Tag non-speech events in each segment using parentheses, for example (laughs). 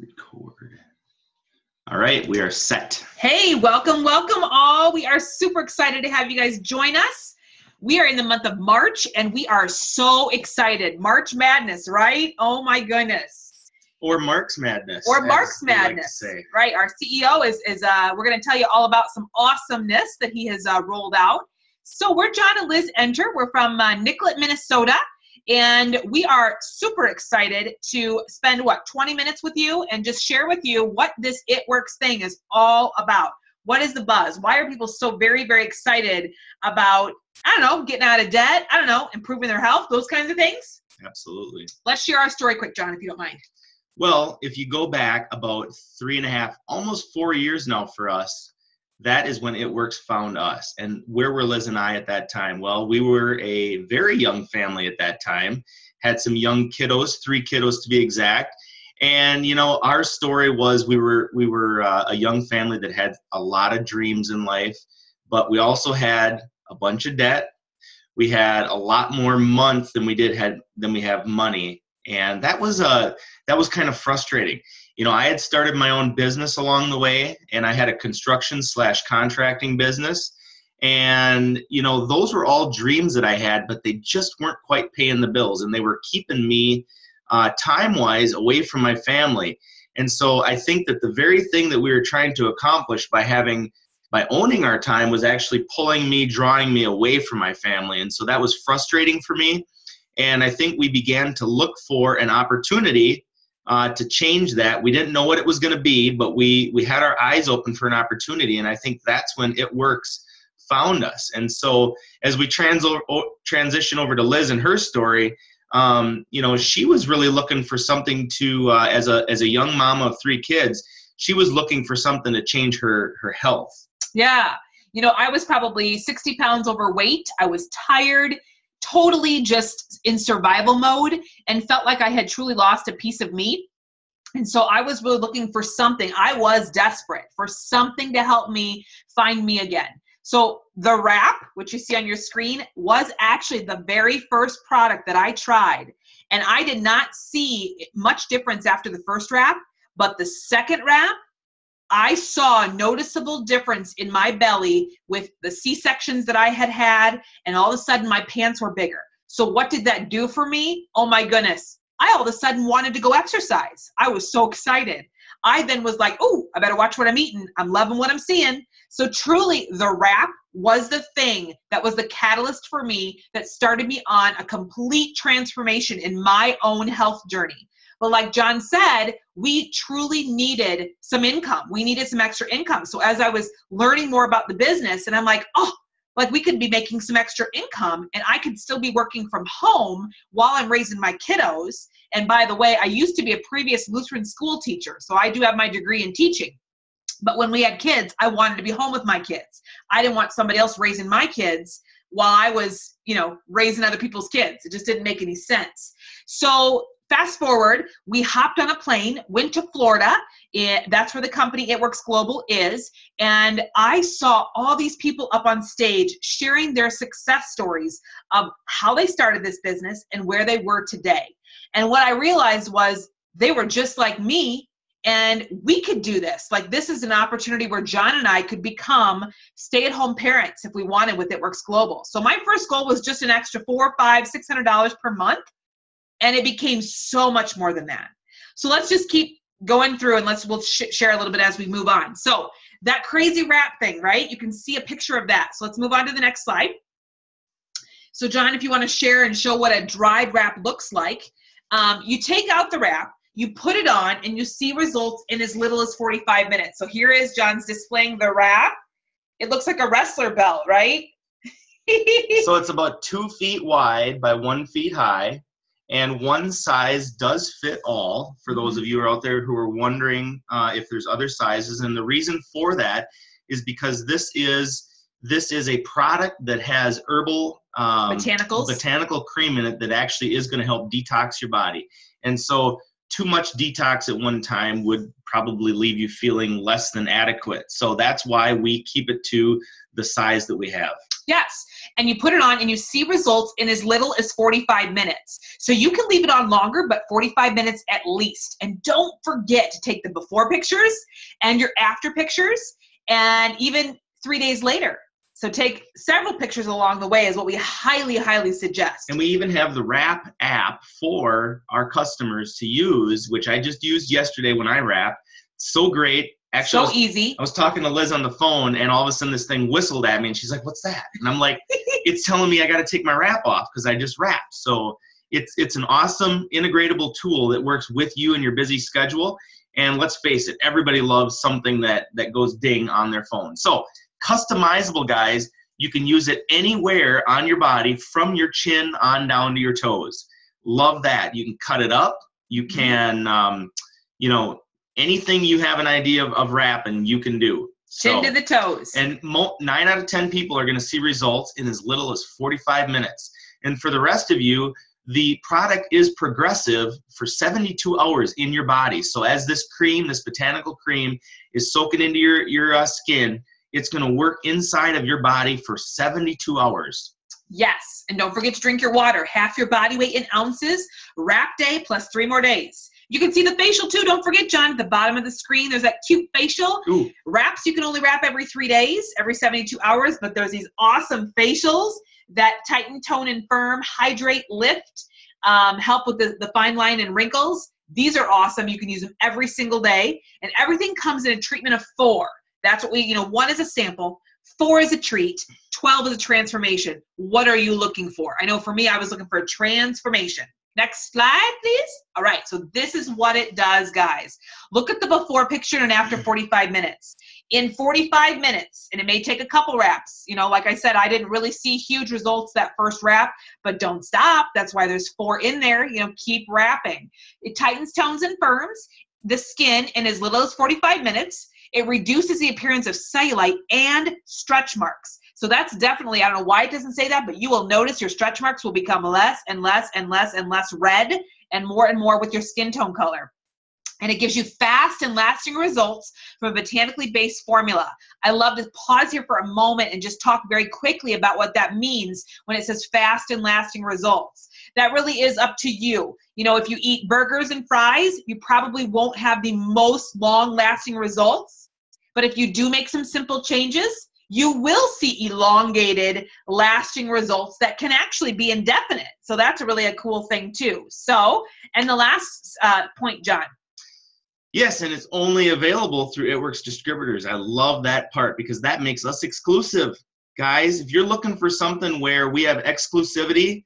Record. All right, we are set. Hey, welcome, welcome all. We are super excited to have you guys join us. We are in the month of March and we are so excited. March Madness, right? Oh my goodness. Or Mark's Madness. Or Mark's like Madness. say. Right. Our CEO is is uh we're going to tell you all about some awesomeness that he has uh, rolled out. So we're John and Liz Enter. We're from uh, Nicollet, Minnesota. And we are super excited to spend what 20 minutes with you and just share with you what this It Works thing is all about. What is the buzz? Why are people so very, very excited about, I don't know, getting out of debt? I don't know, improving their health, those kinds of things? Absolutely. Let's share our story quick, John, if you don't mind. Well, if you go back about three and a half, almost four years now for us, that is when It Works found us. And where were Liz and I at that time? Well, we were a very young family at that time, had some young kiddos, three kiddos to be exact. And you know, our story was we were we were uh, a young family that had a lot of dreams in life, but we also had a bunch of debt. We had a lot more month than we did had than we have money, and that was uh, that was kind of frustrating you know, I had started my own business along the way, and I had a construction slash contracting business. And, you know, those were all dreams that I had, but they just weren't quite paying the bills, and they were keeping me uh, time wise away from my family. And so I think that the very thing that we were trying to accomplish by having by owning our time was actually pulling me, drawing me away from my family. And so that was frustrating for me. And I think we began to look for an opportunity uh, to change that. We didn't know what it was going to be, but we we had our eyes open for an opportunity, and I think that's when it works found us. And so as we trans- transition over to Liz and her story, um, you know, she was really looking for something to uh, as a as a young mom of three kids, she was looking for something to change her her health. Yeah. You know, I was probably 60 pounds overweight. I was tired, totally just in survival mode, and felt like I had truly lost a piece of me. And so I was really looking for something. I was desperate for something to help me find me again. So the wrap, which you see on your screen, was actually the very first product that I tried. And I did not see much difference after the first wrap, but the second wrap, I saw a noticeable difference in my belly with the C sections that I had had, and all of a sudden my pants were bigger. So, what did that do for me? Oh my goodness. I all of a sudden wanted to go exercise. I was so excited. I then was like, oh, I better watch what I'm eating. I'm loving what I'm seeing. So, truly, the wrap was the thing that was the catalyst for me that started me on a complete transformation in my own health journey. But like John said, we truly needed some income. We needed some extra income. So as I was learning more about the business, and I'm like, oh, like we could be making some extra income and I could still be working from home while I'm raising my kiddos. And by the way, I used to be a previous Lutheran school teacher, so I do have my degree in teaching. But when we had kids, I wanted to be home with my kids. I didn't want somebody else raising my kids while I was, you know, raising other people's kids. It just didn't make any sense. So fast forward, we hopped on a plane, went to Florida. It, that's where the company It Works Global is. And I saw all these people up on stage sharing their success stories of how they started this business and where they were today. And what I realized was they were just like me. And we could do this. Like, this is an opportunity where John and I could become stay at home parents if we wanted with It Works Global. So, my first goal was just an extra four, five, six hundred dollars per month and it became so much more than that. So let's just keep going through and let's we'll sh- share a little bit as we move on. So that crazy wrap thing right? You can see a picture of that. So let's move on to the next slide. So john if you want to share and show what a dried wrap looks like um, you take out the wrap you put it on and you see results in as little as 45 minutes. So here is john's displaying the wrap it looks like a wrestler belt right? (laughs) So it's about two feet wide by one feet high and one size does fit all for those of you out there who are wondering uh, if there's other sizes. And the reason for that is because this is this is a product that has herbal um, botanicals. botanical cream in it that actually is going to help detox your body. And so too much detox at one time would probably leave you feeling less than adequate. So that's why we keep it to the size that we have. Yes. And you put it on and you see results in as little as 45 minutes. So you can leave it on longer, but 45 minutes at least. And don't forget to take the before pictures and your after pictures and even three days later. So take several pictures along the way is what we highly, highly suggest. And we even have the Wrap app for our customers to use, which I just used yesterday when I wrap. So great. Actually, so I was, easy. I was talking to Liz on the phone, and all of a sudden this thing whistled at me, and she's like, "What's that?" And I'm like, "It's telling me I got to take my wrap off because I just wrapped." So it's it's an awesome integratable tool that works with you and your busy schedule. And let's face it, everybody loves something that that goes ding on their phone. So customizable, guys. You can use it anywhere on your body, from your chin on down to your toes. Love that. You can cut it up. You mm-hmm. can, um, you know, anything you have an idea of, of wrapping, you can do. Chin to the toes. And mo- nine out of 10 people are going to see results in as little as 45 minutes. And for the rest of you, the product is progressive for 72 hours in your body. So as this cream, this botanical cream, is soaking into your, your uh, skin, it's going to work inside of your body for 72 hours. Yes. And don't forget to drink your water. Half your body weight in ounces, wrap day plus three more days. You can see the facial too. Don't forget, John, at the bottom of the screen, there's that cute facial. Ooh. Wraps you can only wrap every three days, every 72 hours, but there's these awesome facials that tighten, tone, and firm, hydrate, lift, um, help with the, the fine line and wrinkles. These are awesome. You can use them every single day. And everything comes in a treatment of four. That's what we, you know, one is a sample, four is a treat, 12 is a transformation. What are you looking for? I know for me, I was looking for a transformation. Next slide, please. All right, so this is what it does, guys. Look at the before picture and after 45 minutes. In 45 minutes, and it may take a couple wraps. You know, like I said, I didn't really see huge results that first wrap, but don't stop. That's why there's four in there. You know, keep wrapping. It tightens, tones, and firms the skin in as little as 45 minutes. It reduces the appearance of cellulite and stretch marks. So that's definitely, I don't know why it doesn't say that, but you will notice your stretch marks will become less and less and less and less red and more and more with your skin tone color. And it gives you fast and lasting results from a botanically based formula. I love to pause here for a moment and just talk very quickly about what that means when it says fast and lasting results. That really is up to you. You know, if you eat burgers and fries, you probably won't have the most long lasting results. But if you do make some simple changes, you will see elongated, lasting results that can actually be indefinite. So that's really a cool thing, too. So, and the last uh, point, John. Yes, and it's only available through It Works distributors. I love that part because that makes us exclusive. Guys, if you're looking for something where we have exclusivity,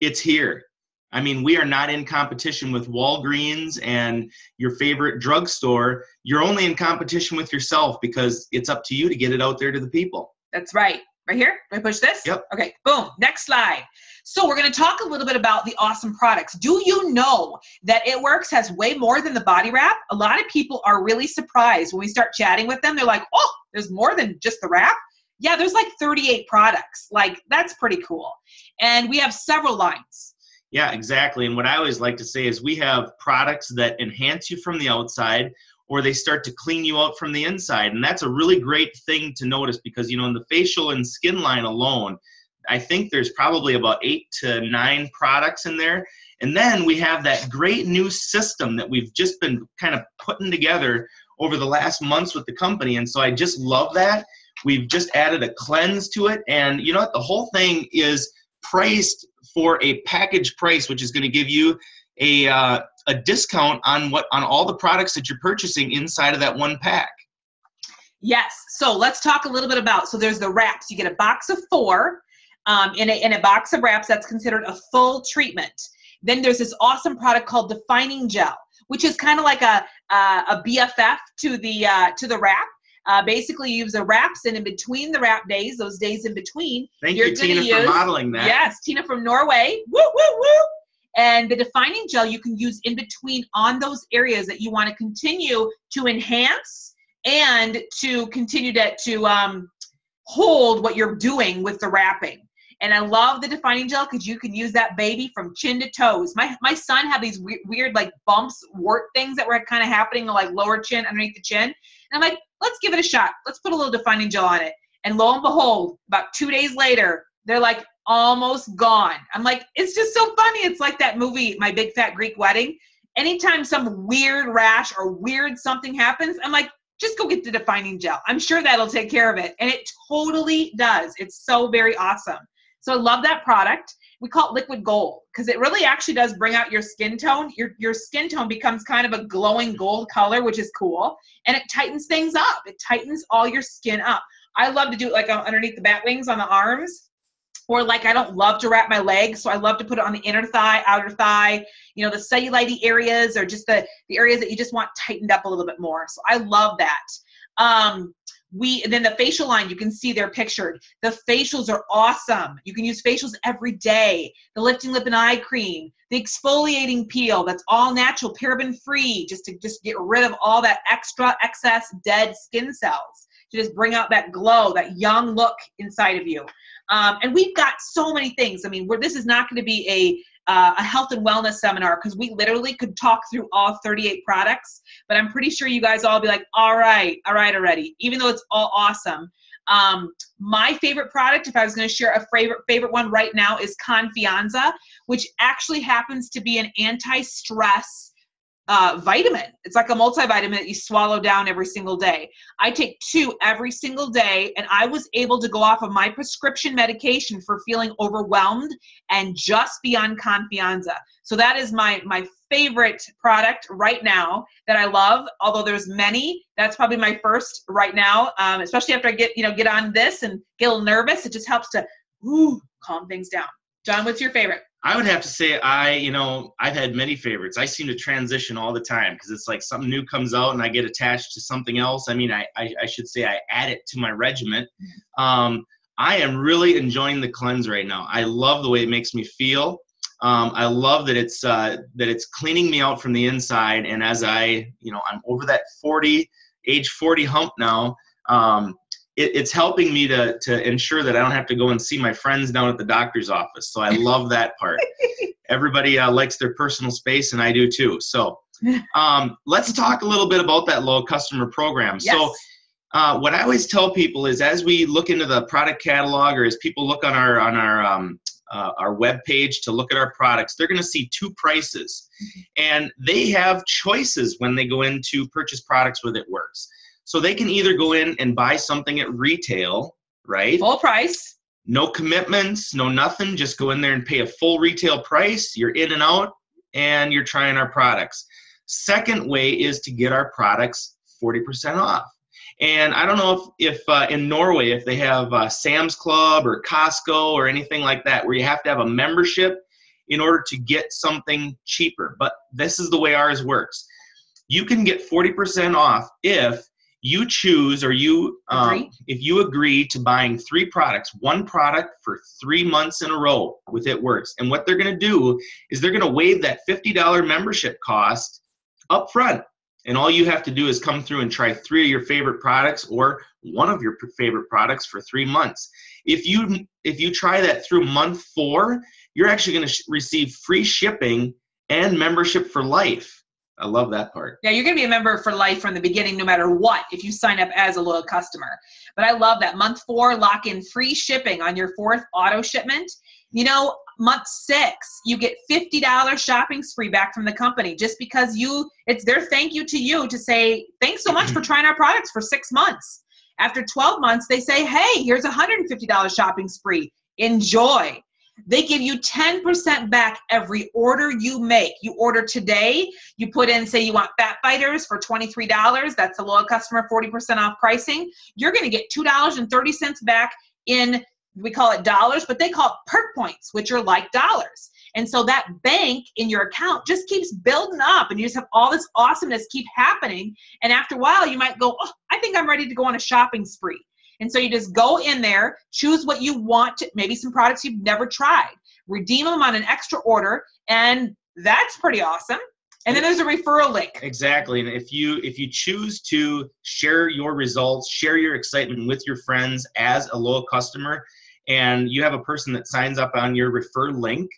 it's here. I mean, we are not in competition with Walgreens and your favorite drugstore. You're only in competition with yourself because it's up to you to get it out there to the people. That's right. Right here? Do I push this? Yep. Okay, boom. Next slide. So we're going to talk a little bit about the awesome products. Do you know that It Works has way more than the body wrap? A lot of people are really surprised when we start chatting with them. They're like, oh, there's more than just the wrap? Yeah, there's like 38 products. Like, that's pretty cool. And we have several lines. Yeah, exactly. And what I always like to say is we have products that enhance you from the outside or they start to clean you out from the inside. And that's a really great thing to notice because, you know, in the facial and skin line alone, I think there's probably about eight to nine products in there. And then we have that great new system that we've just been kind of putting together over the last months with the company. And so I just love that. We've just added a cleanse to it. And you know what? The whole thing is priced for a package price, which is going to give you a uh, a discount on what on all the products that you're purchasing inside of that one pack. Yes. So let's talk a little bit about. So there's the wraps. You get a box of four. Um, in, a, in a box of wraps, that's considered a full treatment. Then there's this awesome product called Defining Gel, which is kind of like a, uh, a BFF to the uh, to the wrap. Uh, basically, use the wraps, and in between the wrap days, those days in between, Thank you're you, Tina, use, for modeling that. Yes, Tina from Norway. Woo, woo, woo. And the defining gel you can use in between on those areas that you want to continue to enhance and to continue to, to um, hold what you're doing with the wrapping. And I love the defining gel because you can use that baby from chin to toes. My my son had these weird, weird like bumps, wart things that were kind of happening like lower chin, underneath the chin. And I'm like, let's give it a shot. Let's put a little defining gel on it. And lo and behold, about two days later, they're like almost gone. I'm like, it's just so funny. It's like that movie, My Big Fat Greek Wedding. Anytime some weird rash or weird something happens, I'm like, just go get the defining gel. I'm sure that'll take care of it. And it totally does. It's so very awesome. So I love that product. We call it liquid gold because it really actually does bring out your skin tone. Your, your skin tone becomes kind of a glowing gold color, which is cool. And it tightens things up. It tightens all your skin up. I love to do it like underneath the bat wings on the arms or like I don't love to wrap my legs, so I love to put it on the inner thigh, outer thigh, you know, the cellulite areas or just the, the areas that you just want tightened up a little bit more. So I love that. Um, we then the facial line you can see they're pictured. The facials are awesome. You can use facials every day. The lifting lip and eye cream the exfoliating peel that's all natural paraben free just to just get rid of all that extra excess dead skin cells to just bring out that glow that young look inside of you. Um, and we've got so many things. I mean where this is not going to be a uh, a health and wellness seminar because we literally could talk through all 38 products. But I'm pretty sure you guys all be like, all right, all right already, even though it's all awesome. Um, my favorite product, if I was going to share a favorite favorite one right now, is Confianza, which actually happens to be an anti-stress uh, vitamin. It's like a multivitamin that you swallow down every single day. I take two every single day, and I was able to go off of my prescription medication for feeling overwhelmed and just beyond Confianza. So that is my my favorite product right now that I love. Although there's many, that's probably my first right now. Um, especially after I get you know get on this and get a little nervous, it just helps to ooh, calm things down. John, what's your favorite? I would have to say I, you know, I've had many favorites. I seem to transition all the time because it's like something new comes out and I get attached to something else. I mean, I, I, I should say I add it to my regiment. Um, I am really enjoying the cleanse right now. I love the way it makes me feel. Um, I love that it's uh, that it's cleaning me out from the inside. And as I, you know, I'm over that 40 age 40 hump now. Um, it, it's helping me to to ensure that I don't have to go and see my friends down at the doctor's office. So I (laughs) love that part. Everybody uh, likes their personal space, and I do too. So (laughs) um, let's talk a little bit about that low customer program. Yes. So. Uh, what I always tell people is, as we look into the product catalog, or as people look on our on our um, uh, our web page to look at our products, they're going to see two prices, mm-hmm. and they have choices when they go in to purchase products with It Works. So they can either go in and buy something at retail, right? Full price. No commitments, no nothing. Just go in there and pay a full retail price. You're in and out, and you're trying our products. Second way is to get our products 40% off. And I don't know if, if uh, in Norway, if they have uh, Sam's Club or Costco or anything like that, where you have to have a membership in order to get something cheaper. But this is the way ours works. You can get 40% off if you choose or you um, if you agree to buying three products one product for three months in a row with it works. And what they're going to do is they're going to waive that $50 membership cost up front and all you have to do is come through and try three of your favorite products or one of your favorite products for three months. If you if you try that through month four you're actually going to sh- receive free shipping and membership for life I love that part. Yeah, you're going to be a member for life from the beginning, no matter what, if you sign up as a loyal customer. But I love that. Month four, lock in free shipping on your fourth auto shipment. You know, month six, you get $50 shopping spree back from the company just because you, it's their thank you to you to say, thanks so much for (clears throat) trying our products for six months. After 12 months, they say, hey, here's a $150 shopping spree. Enjoy. They give you 10% back every order you make. You order today, you put in, say, you want Fat Fighters for $23. That's a loyal customer, 40% off pricing. You're going to get $2.30 back in, we call it dollars, but they call it perk points, which are like dollars. And so that bank in your account just keeps building up, and you just have all this awesomeness keep happening. And after a while, you might go, Oh, I think I'm ready to go on a shopping spree. And so you just go in there, choose what you want, to, maybe some products you've never tried, redeem them on an extra order, and that's pretty awesome. And then there's a referral link. Exactly. And if you if you choose to share your results, share your excitement with your friends as a loyal customer, and you have a person that signs up on your refer link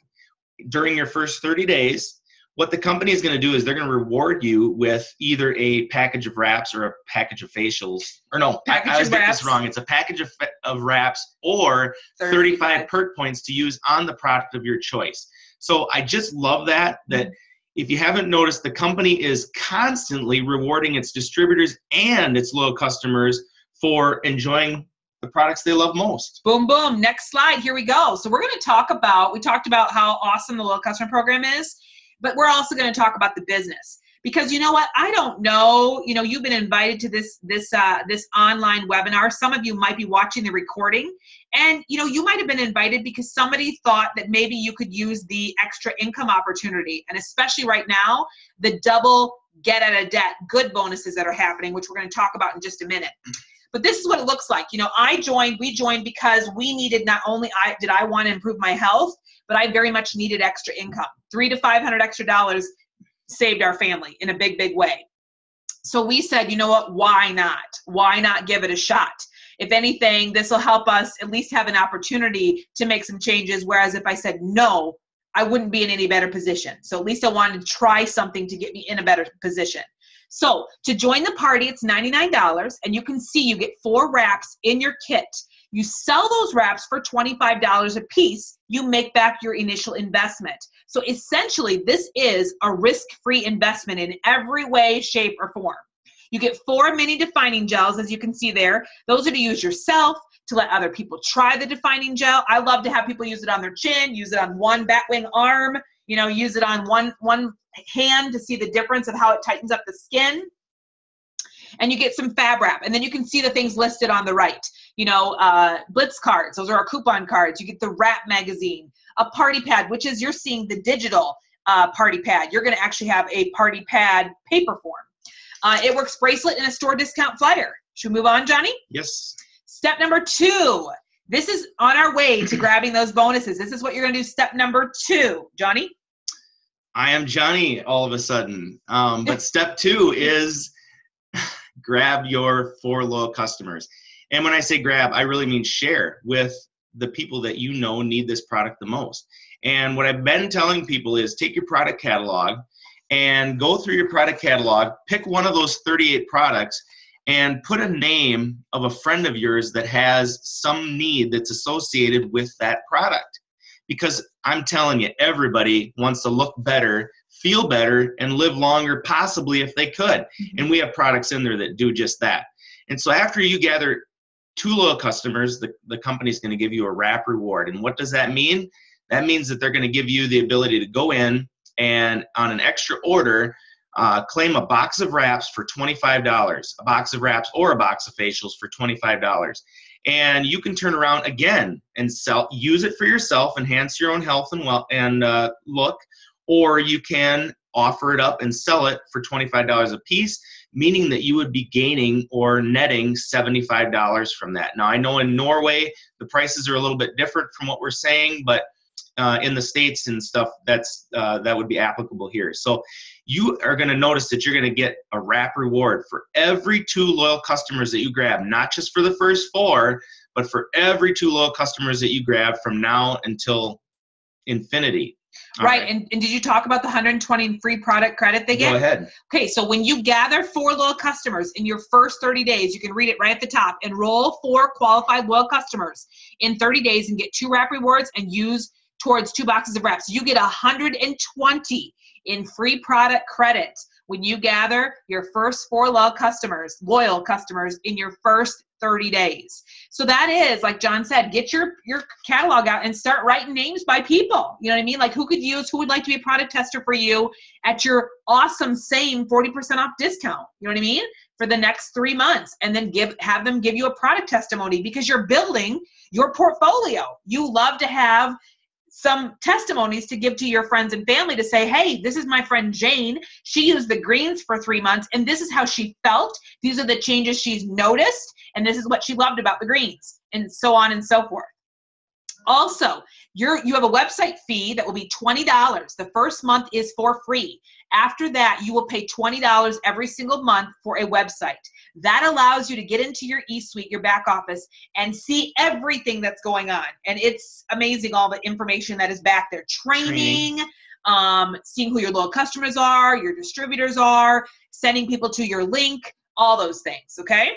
during your first 30 days, what the company is going to do is they're going to reward you with either a package of wraps or a package of facials. Or no, I, I getting this wrong. It's a package of, of wraps or 35. 35 perk points to use on the product of your choice. So I just love that. That mm-hmm. if you haven't noticed, the company is constantly rewarding its distributors and its loyal customers for enjoying the products they love most. Boom, boom. Next slide. Here we go. So we're going to talk about, we talked about how awesome the loyal customer program is, but we're also going to talk about the business. Because you know what? I don't know you know you've been invited to this this uh, this online webinar. Some of you might be watching the recording. And you know you might have been invited because somebody thought that maybe you could use the extra income opportunity. And especially right now the double get out of debt good bonuses that are happening which we're going to talk about in just a minute. But this is what it looks like. You know i joined we joined because we needed not only i did i want to improve my health but i very much needed extra income. Three to five hundred extra dollars saved our family in a big big way. So we said you know what? Why not? Why not give it a shot? If anything this will help us at least have an opportunity to make some changes. Whereas if i said no i wouldn't be in any better position. So at least i wanted to try something to get me in a better position. So to join the party, it's $99, and you can see you get four wraps in your kit. You sell those wraps for $25 a piece, you make back your initial investment. So essentially, this is a risk free investment in every way, shape, or form. You get four mini defining gels, as you can see there. Those are to use yourself, to let other people try the defining gel. I love to have people use it on their chin, use it on one batwing arm, you know, use it on one one hand to see the difference of how it tightens up the skin and you get some fab wrap and then you can see the things listed on the right. You know uh, blitz cards those are our coupon cards. You get the wrap magazine a party pad which is you're seeing the digital uh, party pad. You're going to actually have a party pad paper form. Uh, it works bracelet and a store discount flyer. Should we move on johnny? Yes. Step number two. This is on our way to (clears throat) grabbing those bonuses. This is what you're going to do step number two. Johnny? I am Johnny all of a sudden. Um, but (laughs) step two is grab your four loyal customers. And when I say grab, I really mean share with the people that you know need this product the most. And what I've been telling people is take your product catalog and go through your product catalog, pick one of those 38 products, and put a name of a friend of yours that has some need that's associated with that product because I'm telling you, everybody wants to look better, feel better, and live longer, possibly if they could. Mm-hmm. And we have products in there that do just that. And so after you gather two loyal customers, the, the company's going to give you a wrap reward. And what does that mean? That means that they're going to give you the ability to go in and on an extra order, uh, claim a box of wraps for $25, a box of wraps or a box of facials for $25 and you can turn around again and sell use it for yourself enhance your own health and well and uh, look or you can offer it up and sell it for $25 a piece meaning that you would be gaining or netting $75 from that. Now i know in norway the prices are a little bit different from what we're saying but uh, in the states and stuff that's uh, that would be applicable here. So you are going to notice that you're going to get a wrap reward for every two loyal customers that you grab not just for the first four but for every two loyal customers that you grab from now until infinity right. right. And, and did you talk about the 120 free product credit they get? Go ahead. Okay, so when you gather four loyal customers in your first 30 days, you can read it right at the top. Enroll four qualified loyal customers in 30 days and get two wrap rewards and use towards two boxes of wraps. You get 120 in free product credit when you gather your first four loyal customers, loyal customers in your first 30 days. So that is, like John said, get your your catalog out and start writing names by people. You know what I mean? Like who could use, who would like to be a product tester for you at your awesome same 40% off discount. You know what I mean? For the next three months. And then give have them give you a product testimony because you're building your portfolio. You love to have some testimonies to give to your friends and family to say, hey, this is my friend Jane. She used the greens for three months, and this is how she felt. These are the changes she's noticed, and this is what she loved about the greens, and so on and so forth. Also, you're, you have a website fee that will be $20. The first month is for free. After that, you will pay $20 every single month for a website. That allows you to get into your eSuite, your back office, and see everything that's going on. And it's amazing all the information that is back there training, training. um, seeing who your loyal customers are, your distributors are, sending people to your link, all those things, okay?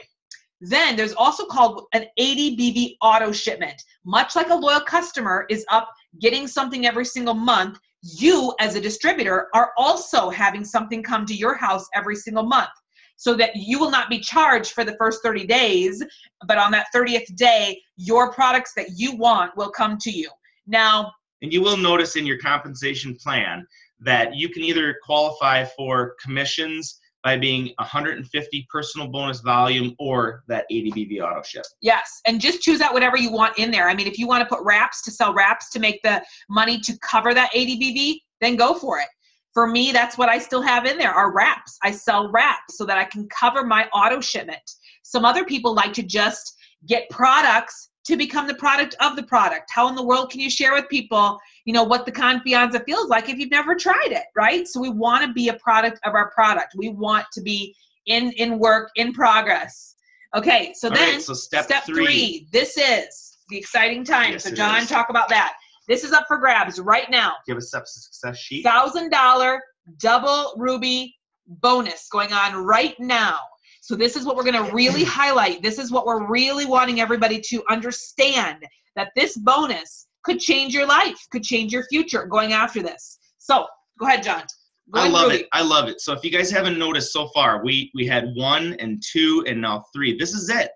Then there's also called an 80 BV auto shipment. Much like a loyal customer is up getting something every single month, you as a distributor are also having something come to your house every single month so that you will not be charged for the first 30 days, but on that 30th day, your products that you want will come to you. Now, and you will notice in your compensation plan that you can either qualify for commissions by being 150 personal bonus volume or that 80 BV auto ship. Yes, and just choose out whatever you want in there. I mean, if you want to put wraps to sell wraps to make the money to cover that 80 BV, then go for it. For me, that's what I still have in there are wraps. I sell wraps so that I can cover my auto shipment. Some other people like to just get products to become the product of the product. How in the world can you share with people, you know, what the Confianza feels like if you've never tried it, right? So we want to be a product of our product. We want to be in in work in progress. Okay, so All then right, so step, step three. three. This is the exciting time. Yes, so John, talk about that. This is up for grabs right now. Give a step success sheet. Thousand dollar double ruby bonus going on right now. So this is what we're going to really (clears throat) highlight. This is what we're really wanting everybody to understand that this bonus could change your life, could change your future going after this. So go ahead, John. Go I love it. I love it. So if you guys haven't noticed so far, we we had one and two and now three. This is it.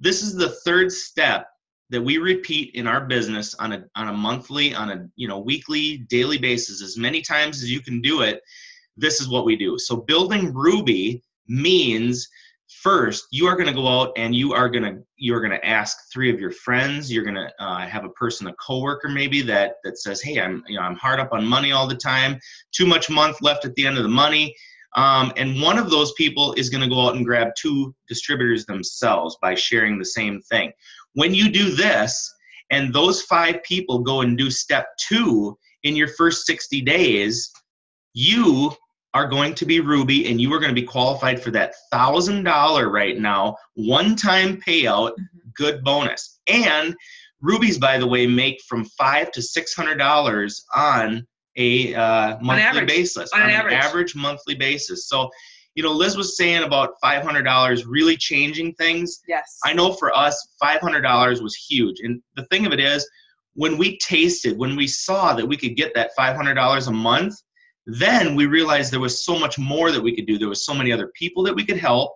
This is the third step that we repeat in our business on a on a monthly, on a you know weekly, daily basis, as many times as you can do it. This is what we do. So building Ruby means first you are going to go out and you are going to you are going to ask three of your friends. You're going to uh, have a person a coworker maybe that that says hey i'm you know i'm hard up on money all the time. Too much month left at the end of the money. Um, and one of those people is going to go out and grab two distributors themselves by sharing the same thing. When you do this and those five people go and do step two in your first 60 days you are going to be Ruby and you are going to be qualified for that thousand dollar right now one time payout Mhm. good bonus and rubies by the way make from five to six hundred dollars on a uh, monthly average. basis On an an average. average monthly basis so you know liz was saying about five hundred dollars really changing things Yes. I know for us, five hundred dollars was huge. And the thing of it is, when we tasted, when we saw that we could get that five hundred dollars a month, then we realized there was so much more that we could do. There was so many other people that we could help,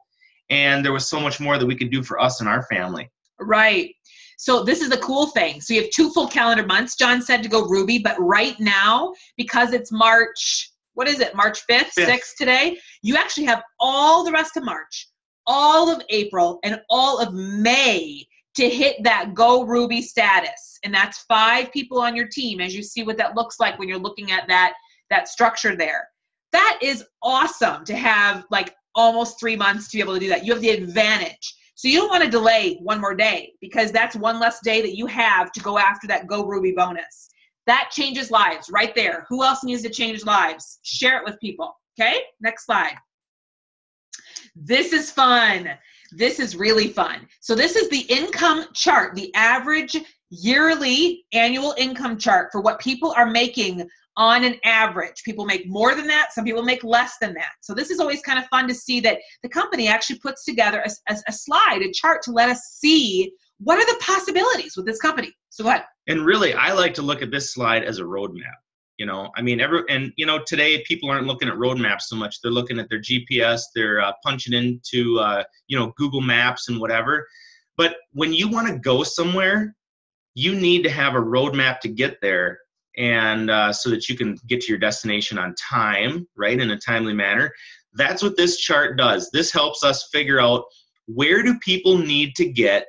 and there was so much more that we could do for us and our family. Right. So this is the cool thing. So you have two full calendar months. John said to go Ruby, but right now, because it's March, what is it? March 5th, Fifth. 6th today, you actually have all the rest of March, all of April, and all of May to hit that go Ruby status. And that's five people on your team as you see what that looks like when you're looking at that that structure there. That is awesome to have like almost 3 months to be able to do that. You have the advantage. So you don't want to delay one more day because that's one less day that you have to go after that Go Ruby bonus. That changes lives right there. Who else needs to change lives? Share it with people. Okay, next slide. This is fun. This is really fun. So, this is the income chart, the average yearly annual income chart for what people are making on an average. People make more than that, some people make less than that. So, this is always kind of fun to see that the company actually puts together a, a, a slide, a chart to let us see what are the possibilities with this company. So, go ahead. And really, I like to look at this slide as a roadmap. You know, I mean, every and you know, today people aren't looking at roadmaps so much. They're looking at their GPS. They're uh, punching into uh, you know Google Maps and whatever. But when you want to go somewhere, you need to have a roadmap to get there, and uh, so that you can get to your destination on time, right, in a timely manner. That's what this chart does. This helps us figure out where do people need to get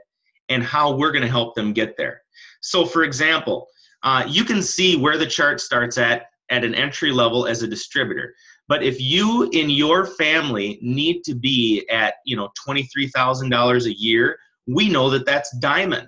and how we're going to help them get there. So, for example, uh, you can see where the chart starts at at an entry level as a distributor. But if you in your family need to be at you know twenty three thousand dollars a year, we know that that's diamond,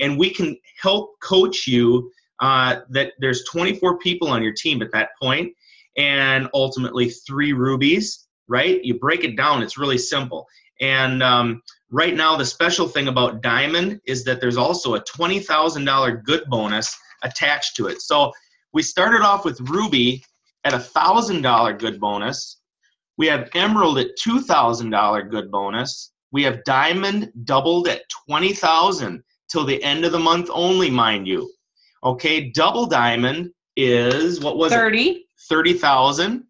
and we can help coach you. Uh, that there's 24 people on your team at that point, and ultimately three rubies. Right? You break it down. It's really simple. And um, right now, the special thing about diamond is that there's also a twenty thousand dollar good bonus attached to it. So we started off with Ruby at a thousand dollar good bonus. We have Emerald at two thousand dollar good bonus. We have Diamond doubled at twenty thousand till the end of the month only, mind you. Okay, Double Diamond is what was 30. it? Thirty thousand,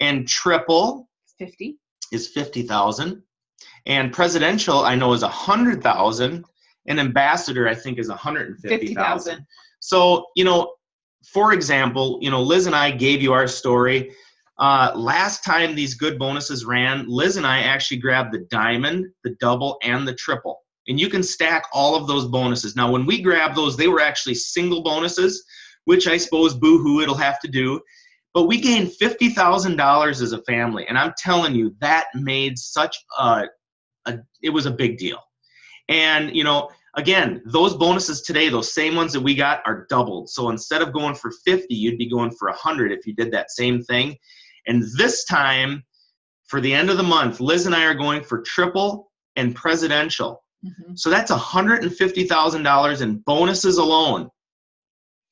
and Triple 50. is fifty thousand, and Presidential I know is a hundred thousand, and Ambassador I think is a hundred and fifty thousand. So, you know, for example, you know, Liz and I gave you our story. Uh, last time these good bonuses ran, Liz and I actually grabbed the diamond, the double, and the triple. And you can stack all of those bonuses. Now, when we grabbed those, they were actually single bonuses, which I suppose boo hoo it'll have to do. But we gained $50,000 as a family. And I'm telling you, that made such a, a, it was a big deal. And, you know, again, those bonuses today, those same ones that we got are doubled. So instead of going for 50, you'd be going for a 100 if you did that same thing. And this time, for the end of the month, Liz and I are going for triple and presidential. Mhm. So that's $150,000 in bonuses alone.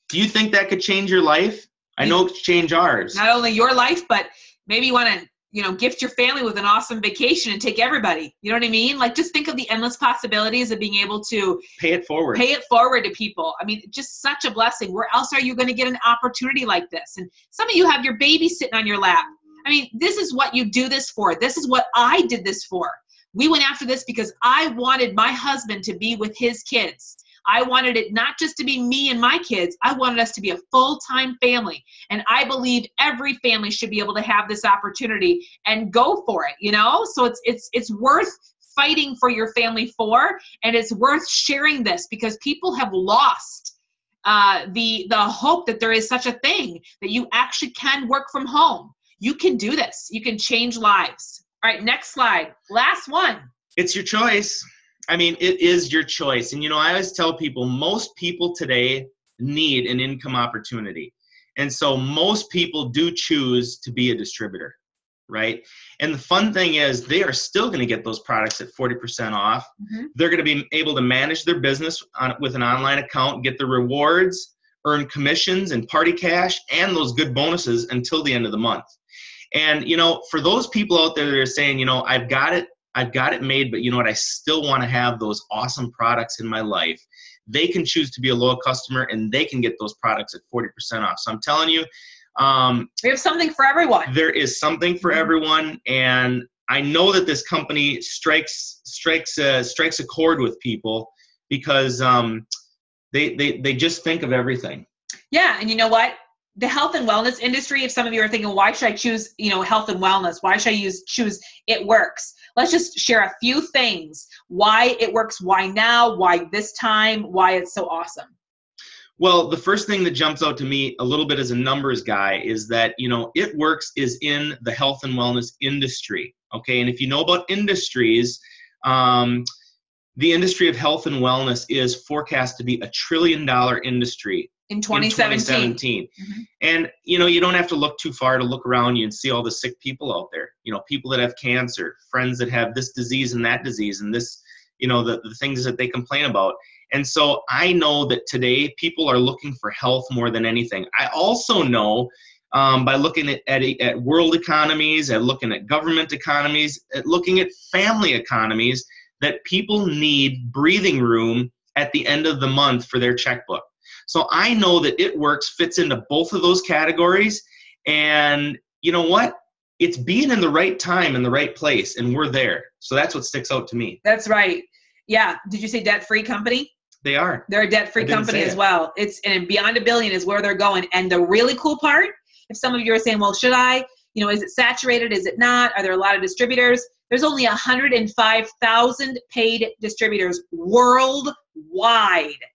Do you think that could change your life? I know it could change ours. Not only your life, but maybe you want to, you know, gift your family with an awesome vacation and take everybody. You know what I mean? Like just think of the endless possibilities of being able to Pay it forward. pay it forward to people. I mean, just such a blessing. Where else are you going to get an opportunity like this? And some of you have your baby sitting on your lap. I mean, this is what you do this for. This is what I did this for. We went after this because I wanted my husband to be with his kids. I wanted it not just to be me and my kids, I wanted us to be a full time family. And I believe every family should be able to have this opportunity and go for it, you know? So it's it's it's worth fighting for your family for and it's worth sharing this because people have lost uh, the the hope that there is such a thing that you actually can work from home you can do this you can change lives all right next slide last one it's your choice. I mean, it is your choice. And you know, I always tell people most people today need an income opportunity. And so most people do choose to be a distributor, right? And the fun thing is they are still going to get those products at 40% off. Mhm. They're going to be able to manage their business on, with an online account, get the rewards, earn commissions and party cash and those good bonuses until the end of the month. And you know, for those people out there that are saying, you know, I've got it I've got it made, but you know what? I still want to have those awesome products in my life. They can choose to be a loyal customer and they can get those products at 40% off. So I'm telling you, um, we have something for everyone there is something for everyone. And I know that this company strikes strikes uh, strikes a chord with people because um, they, they they just think of everything. yeah and you know what the health and wellness industry if some of you are thinking why should i choose you know health and wellness? Why should i use choose it works? Let's just share a few things. Why it works why now? Why this time? Why it's so awesome? Well, the first thing that jumps out to me a little bit as a numbers guy is that, you know, It Works is in the health and wellness industry. Okay. And if you know about industries, um, the industry of health and wellness is forecast to be a trillion dollar industry in in 2017 2017. Mhm. And you know, you don't have to look too far to look around you and see all the sick people out there. You know, people that have cancer, friends that have this disease and that disease, and this, you know, the, the things that they complain about. And so I know that today people are looking for health more than anything. I also know um, by looking at, at, at world economies, at looking at government economies, at looking at family economies, that people need breathing room at the end of the month for their checkbook. So I know that It Works fits into both of those categories. And you know what? It's being in the right time in the right place, and we're there. So that's what sticks out to me. that's right yeah did you say debt free company They are. They're a debt free company as well. It's and beyond a billion is where they're going. And the really cool part, if some of you are saying, well, should I? You know, is it saturated? Is it not? Are there a lot of distributors? There's only 105,000 paid distributors worldwide.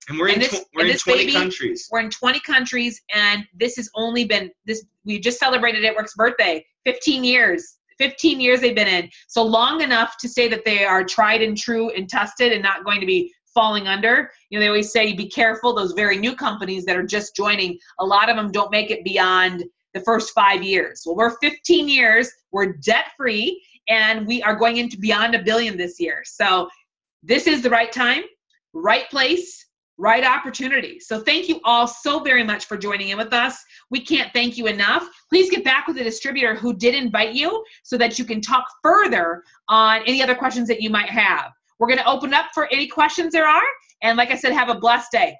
And we're in, And this- tw- we're in this 20 baby- countries. We're in 20 countries, and this has only been this. We just celebrated It Works birthday. 15 years. 15 years they've been in. So long enough to say that they are tried and true and tested and not going to be falling under. You know, they always say be careful. Those very new companies that are just joining, a lot of them don't make it beyond the first five years. Well, we're 15 years. We're debt free, and we are going into beyond a billion this year. So this is the right time, right place, right opportunity. So thank you all so very much for joining in with us. We can't thank you enough. Please get back with the distributor who did invite you so that you can talk further on any other questions that you might have. We're going to open up for any questions there are. And like I said, have a blessed day.